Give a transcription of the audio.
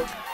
Música